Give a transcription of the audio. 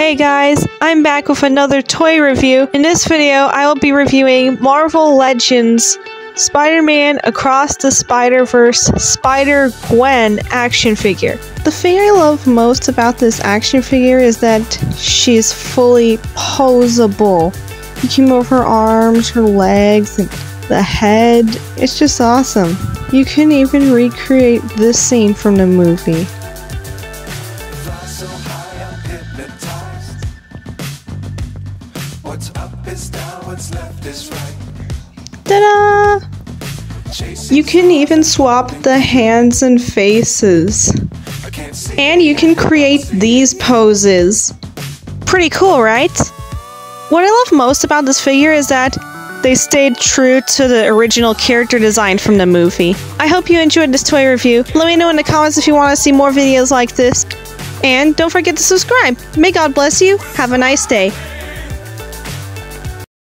Hey guys, I'm back with another toy review. In this video, I will be reviewing Marvel Legends Spider-Man Across the Spider-Verse Spider-Gwen action figure. The thing I love most about this action figure is that she's fully posable. You can move her arms, her legs, and the head. It's just awesome. You can even recreate this scene from the movie. What's up is down, what's left is right. Ta-da! You can even swap the hands and faces. I can't see. And you can create these poses. Pretty cool, right? What I love most about this figure is that they stayed true to the original character design from the movie. I hope you enjoyed this toy review. Let me know in the comments if you want to see more videos like this. And don't forget to subscribe. May God bless you. Have a nice day.